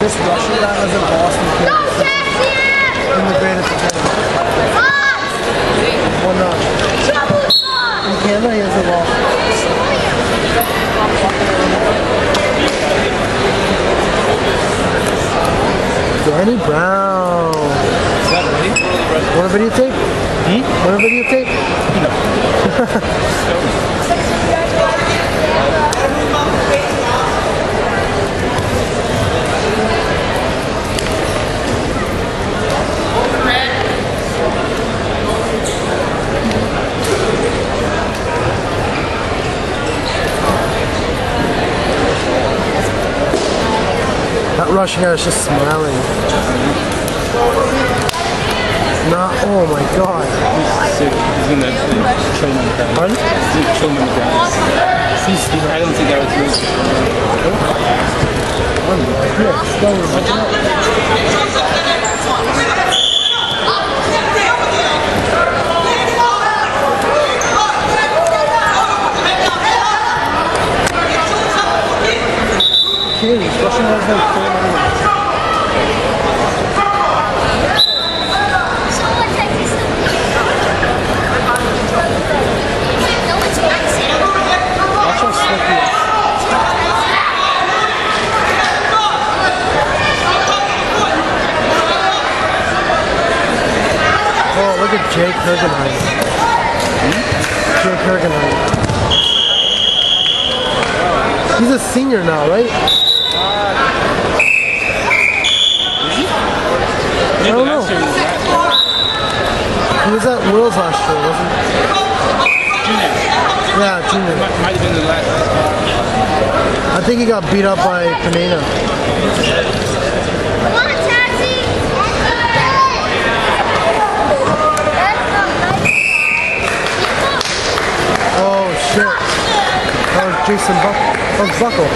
This Russian guy has a Boston kid Go, Cassie! immigrated to Canada. Fox! Well, no. In Canada, he has a law. Danny Brown. Is that ready? Want a videotape? Hmm? Want a videotape? That Russian guy is just smiling. Not, oh my god. He's sick. He's gonna actually kill him in the ground. Pardon? He's gonna kill him in the ground. He's, I don't think that was good. Yes, that was To me. No, slick he is. Oh, look at Jake Hergenheim. Jake. He's a senior now, right? Yeah, don't know. he was last He was at Will's last year, wasn't junior. he? Yeah, junior. Might, might have been the last. I think he got beat up by Panena. Come on, Taxi! Oh shit. That was Jason Buck. Buckle.